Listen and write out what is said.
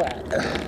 flat.